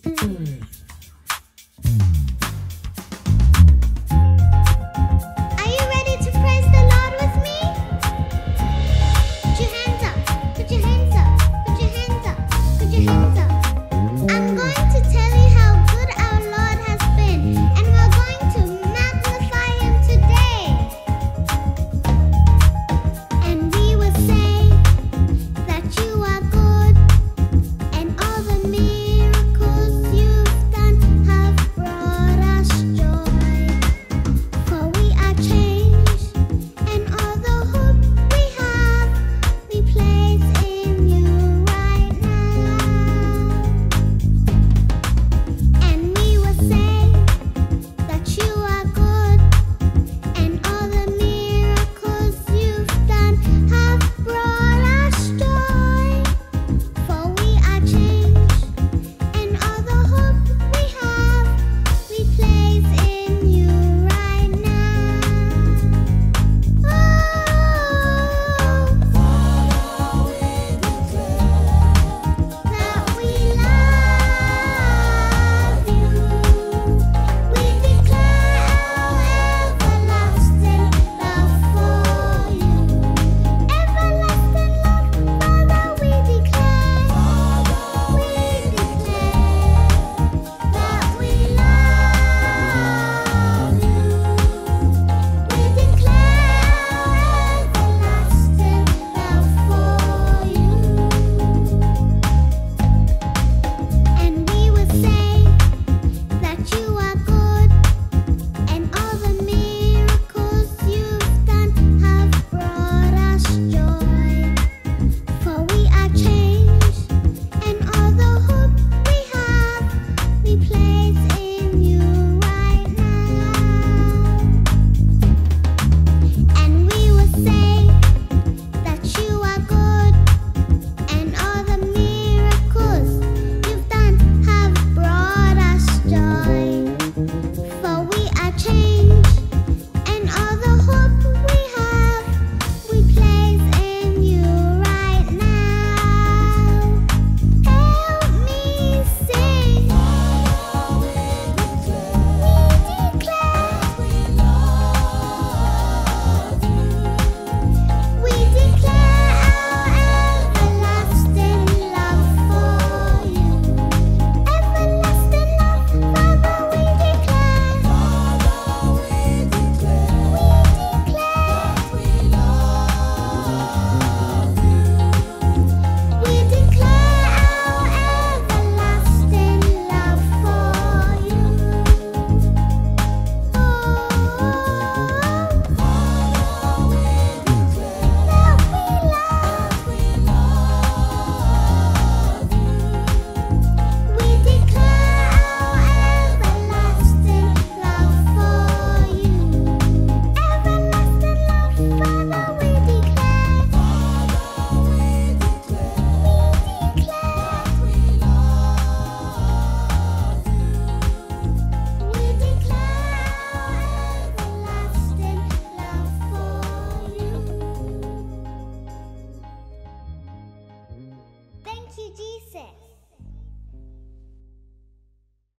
Mm. Thank you Jesus.